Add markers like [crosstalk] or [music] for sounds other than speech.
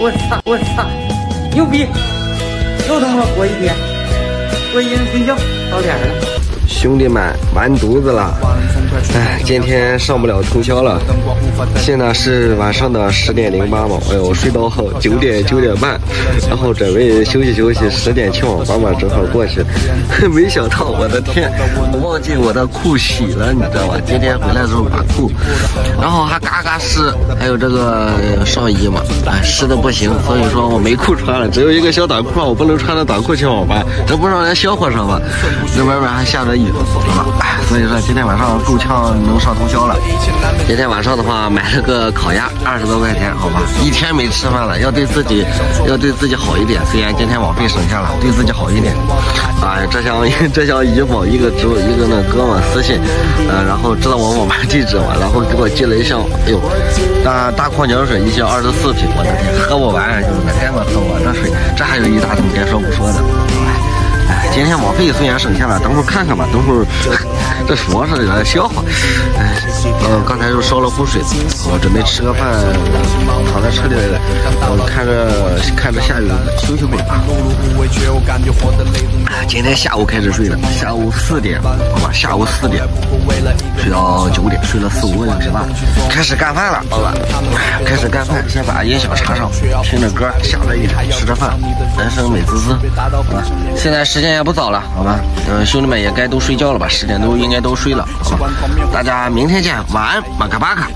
我操！我操！牛逼！又他妈活一天，过一天睡觉，到点了。兄弟们，完犊子了！哎，今天上不了通宵了。现在是晚上的十点零八嘛，哎呦，睡到后九点九点半，然后准备休息休息，十点去网吧嘛，正好过去。[laughs] 没想到，我的天，我忘记我的裤洗了，你知道吧？今天回来的时候把裤，然后还嘎嘎湿，还有这个上衣嘛，哎，湿的不行，所以说我没裤穿了，只有一个小短裤，我不能穿着短裤去网吧，这不让人笑话上吗？这外面还下着雨。哎，所以说今天晚上够呛能上通宵了。今天晚上的话，买了个烤鸭，二十多块钱，好吧，一天没吃饭了，要对自己要对自己好一点。虽然今天网费省下了，对自己好一点。哎，这箱这箱怡宝一个直一个那哥们私信，呃，然后知道我网吧地址嘛，然后给我寄了一箱，哎呦，大大矿泉水一箱二十四瓶，我的天，喝不完，兄弟们，天我喝我这水，这还有一大桶该说不说的。今天网费虽然省下了，等会儿看看吧。等会儿 [laughs] 这说是有点笑话。哎，呃，刚才又烧了壶水，我准备吃个饭，躺在车里，我，看着看着下雨，休息会吧。今天下午开始睡的，下午四点，好吧，下午四点睡到九点，睡了四五个小时吧。开始干饭了，好吧，开始干饭，先把音响插上，听着歌，下着雨，吃着饭，人生美滋滋，好吧。现在时间也不早了，好吧，嗯，兄弟们也该都睡觉了吧，十点都应该都睡了，好吧。大家明天见，晚安，马卡巴卡。